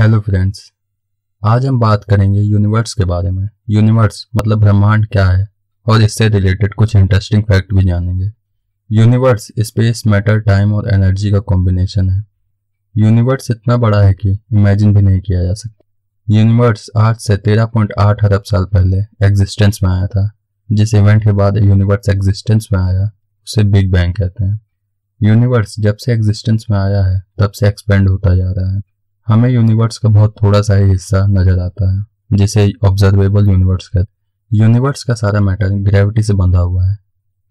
Hello friends आज हम बात करेंगे यूनिवर्स के बारे में। यूनिवर्स मतलब ब्रह्मांड क्या है? और इससे रिलेटेड कुछ इंटरेस्टिंग फैक्ट भी जानेंगे। यूनिवर्स स्पेस मैटर टाइम और एनर्जी का कॉम्बिनेशन है। यूनिवर्स इतना बड़ा है कि इमेजिन भी नहीं किया जा सकता। यूनिवर्स आज से 13.8 अरब साल पहले एग्जिस्टेंस में आया था। जिस इवेंट के बाद यूनिवर्स एग्जिस्टेंस में आया, उसे बिग बैंग कहते हैं। यूनिवर्स जब से एग्जिस्टेंस में आया है, तब से एक्सपेंड होता जा रहा है। हमें यूनिवर्स का बहुत थोड़ा सा ही हिस्सा नज़र आता है, जिसे ऑब्जर्वेबल यूनिवर्स कहते हैं। यूनिवर्स का सारा मैटर ग्रेविटी से बंधा हुआ है।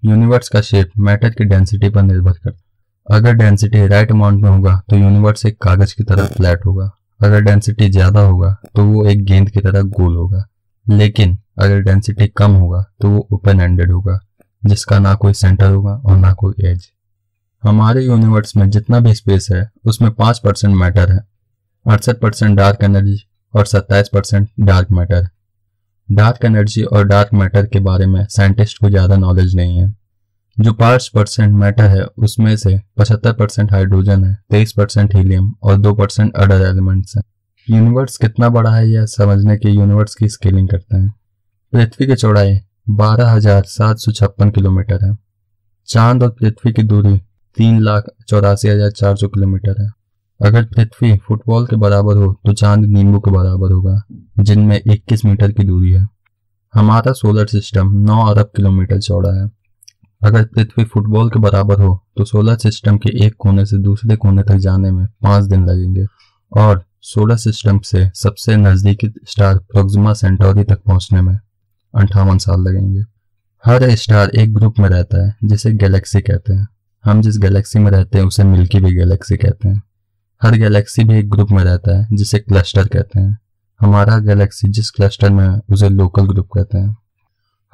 यूनिवर्स का शेप मैटर की डेंसिटी पर निर्भर करता है। अगर डेंसिटी राइट अमाउंट में होगा तो यूनिवर्स एक कागज़ की तरह फ्लैट होगा। अगर डेंसिटी ज़्यादा होगा तो वो एक गेंद की तरह गोल होगा। लेकिन अगर डेंसिटी कम होगा तो वो ओपन एंडेड होगा, जिसका ना कोई सेंटर होगा और ना कोई एज हमारे यूनिवर्स में जितना भी स्पेस है, उसमें पाँच परसेंट मैटर है। अड़सठ परसेंट डार्क एनर्जी और सत्ताईस percent dark matter. Dark energy और डार्क मैटर के बारे में साइंटिस्ट को ज़्यादा नॉलेज नहीं है। जो पाँच परसेंट मैटर है, उसमें से पचहत्तर परसेंट हाइड्रोजन है, तेईस परसेंट हीलियम और दो परसेंट अदर एलिमेंट्स हैं। यूनिवर्स कितना बड़ा है, यह समझने के यूनिवर्स की स्केलिंग करते हैं। पृथ्वी की चौड़ाई बारह हज़ार सात सौ छप्पन किलोमीटर है। चाँद और पृथ्वी की दूरी तीन लाख चौरासी हज़ार चार सौ किलोमीटर है। अगर पृथ्वी फुटबॉल के बराबर हो तो चाँद नींबू के बराबर होगा, जिनमें 21 मीटर की दूरी है। हमारा सोलर सिस्टम 9 अरब किलोमीटर चौड़ा है। अगर पृथ्वी फुटबॉल के बराबर हो तो सोलर सिस्टम के एक कोने से दूसरे कोने तक जाने में पाँच दिन लगेंगे। और सोलर सिस्टम से सबसे नजदीकी स्टार प्रोक्सिमा सेंटोरी तक पहुँचने में अंठावन साल लगेंगे। हर स्टार एक ग्रुप में रहता है, जिसे गैलेक्सी कहते हैं। हम जिस गैलेक्सी में रहते हैं, उसे मिल्की वे गैलेक्सी कहते हैं। हर गैलेक्सी भी एक ग्रुप में रहता है, जिसे क्लस्टर कहते हैं। हमारा गैलेक्सी जिस क्लस्टर में है, उसे लोकल ग्रुप कहते हैं।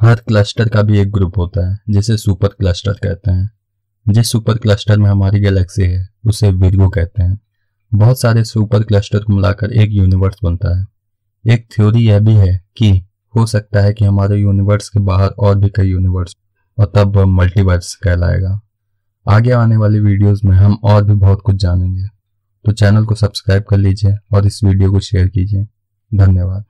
हर क्लस्टर का भी एक ग्रुप होता है, जिसे सुपर क्लस्टर कहते हैं। जिस सुपर क्लस्टर में हमारी गैलेक्सी है, उसे विर्गो कहते हैं। बहुत सारे सुपर क्लस्टर को मिलाकर एक यूनिवर्स बनता है। एक थ्योरी यह भी है कि हो सकता है कि हमारे यूनिवर्स के बाहर और भी कई यूनिवर्स, और तब मल्टीवर्स कहलाएगा। आगे आने वाली वीडियोस में हम और भी बहुत कुछ जानेंगे। तो चैनल को सब्सक्राइब कर लीजिए और इस वीडियो को शेयर कीजिए। धन्यवाद।